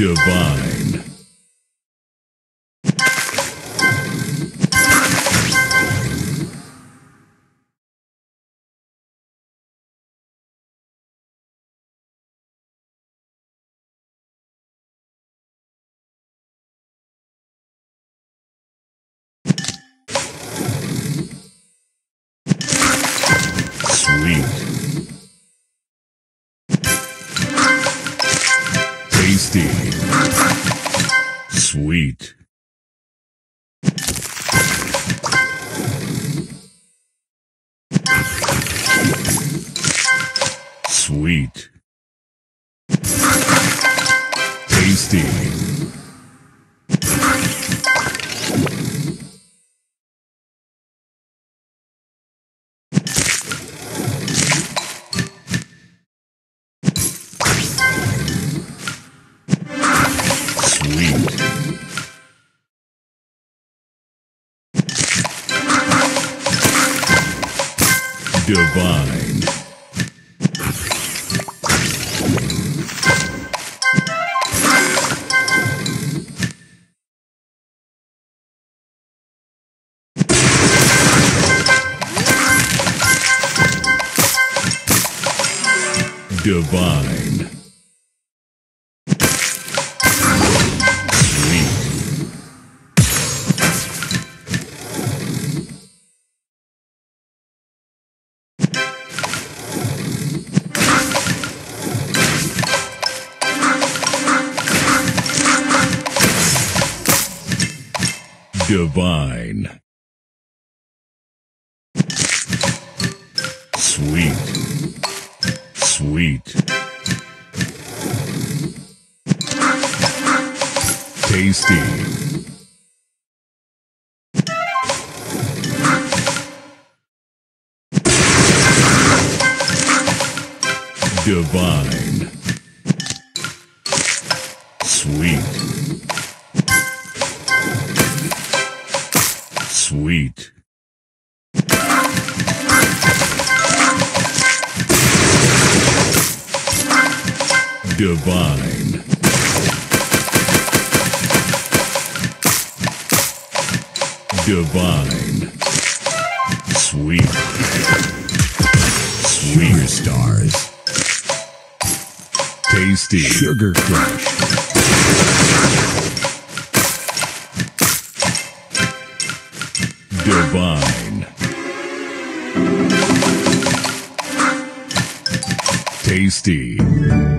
Divine. Tasty. Sweet. Sweet. Tasty. Divine. Divine. Divine. Sweet. Sweet. Tasty. Divine. Sweet. Sweet. Divine. Divine. Sweet. Sweet stars. Tasty. Sugar Crush. Divine. Tasty.